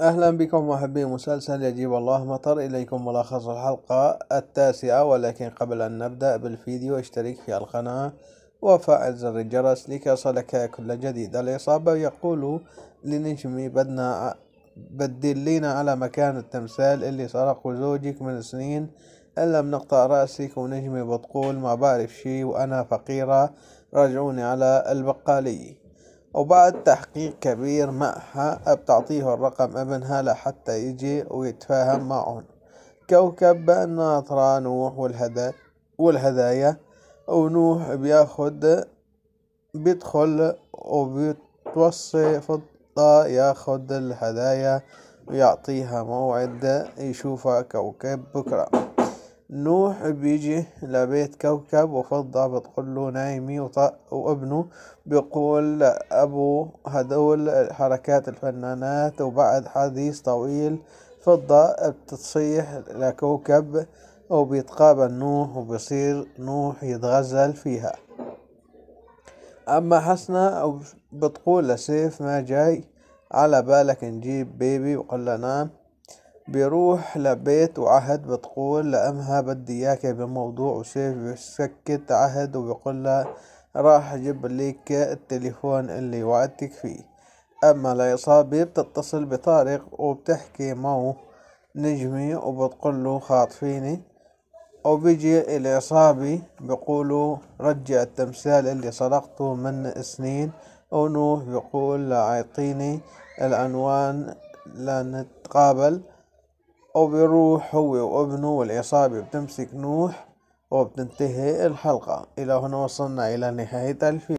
أهلا بكم محبي مسلسل يجيب الله مطر إليكم ملخص الحلقة التاسعة ولكن قبل أن نبدأ بالفيديو اشترك في القناة وفعل زر الجرس ليصلك كل جديد. الإصابة يقول لنجمي بدنا بدل لينا على مكان التمثال اللي سرقه زوجك من سنين. إلا بنقطع رأسك ونجمي بتقول ما بعرف شي وأنا فقيرة رجعوني على البقالية وبعد تحقيق كبير معها بتعطيه الرقم ابنها لحتى يجي ويتفاهم معهم. كوكب الناطرة نوح والهدا والهدايا ونوح بياخد بيدخل وبيتوصي فضة ياخد الهدايا ويعطيها موعد يشوفها كوكب بكرة. نوح بيجي لبيت كوكب وفضة بتقول له نايمي وابنه بيقول أبو هدول حركات الفنانات وبعد حديث طويل فضة بتصيح لكوكب وبيتقابل نوح وبيصير نوح يتغزل فيها. أما حسنة بتقول لسيف ما جاي على بالك نجيب بيبي وقال نعم بيروح لبيت وعهد بتقول لأمها بدي إياك بموضوع وسيف بيسكت عهد وبيقول لها راح أجيب لك التليفون اللي وعدتك فيه. أما العصابة بتتصل بطارق وبتحكي معه نجمي وبتقول له خاطفيني. وبيجي العصابي بيقولوا رجع التمثال اللي سرقته من سنين. ونوح بيقول عيطيني العنوان لنتقابل. وبيروح هو وابنه والعصابة بتمسك نوح وبتنتهي الحلقة. إلى هنا وصلنا إلى نهاية الفيلم